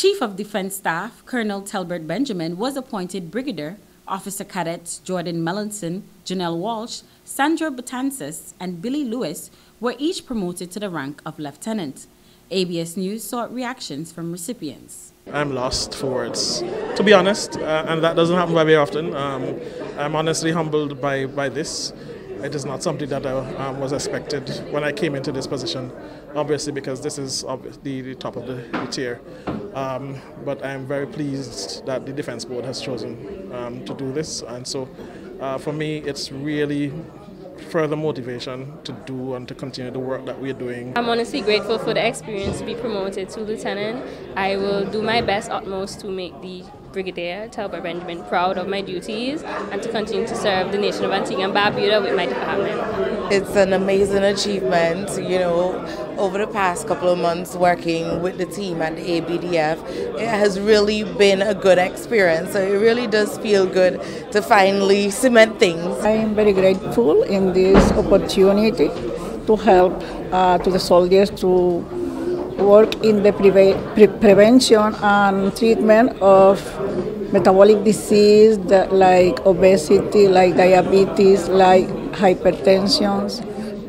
Chief of Defense Staff Colonel Talbert Benjamin was appointed Brigadier. Officer Cadets Jordan Melanson, Janelle Walsh, Sandra Batansis, and Billy Lewis were each promoted to the rank of lieutenant. ABS News sought reactions from recipients. I'm lost for words, to be honest, uh, and that doesn't happen very often. Um, I'm honestly humbled by, by this. It is not something that I um, was expected when I came into this position, obviously because this is the, the top of the, the tier. Um, but I'm very pleased that the Defence Board has chosen um, to do this, and so uh, for me, it's really further motivation to do and to continue the work that we're doing. I'm honestly grateful for the experience to be promoted to lieutenant. I will do my best utmost to make the Brigadier Talbert Benjamin proud of my duties and to continue to serve the nation of Antigua and Barbuda with my department. It's an amazing achievement, you know, over the past couple of months working with the team at the ABDF. It has really been a good experience, so it really does feel good to finally cement things. I am very grateful in this opportunity to help uh, to the soldiers to work in the pre prevention and treatment of metabolic disease like obesity, like diabetes, like hypertension,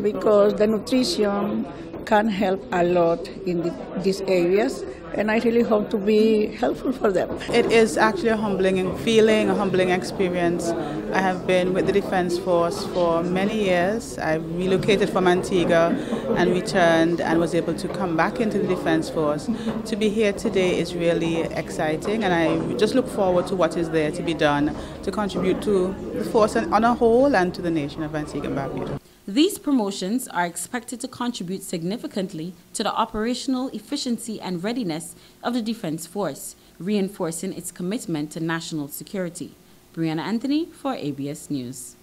because the nutrition can help a lot in the, these areas and I really hope to be helpful for them. It is actually a humbling feeling, a humbling experience. I have been with the Defence Force for many years. I relocated from Antigua and returned and was able to come back into the Defence Force. To be here today is really exciting and I just look forward to what is there to be done to contribute to the force on a whole and to the nation of Antigua and Barbuda. These promotions are expected to contribute significantly to the operational efficiency and readiness of the Defense Force, reinforcing its commitment to national security. Briana Anthony for ABS News.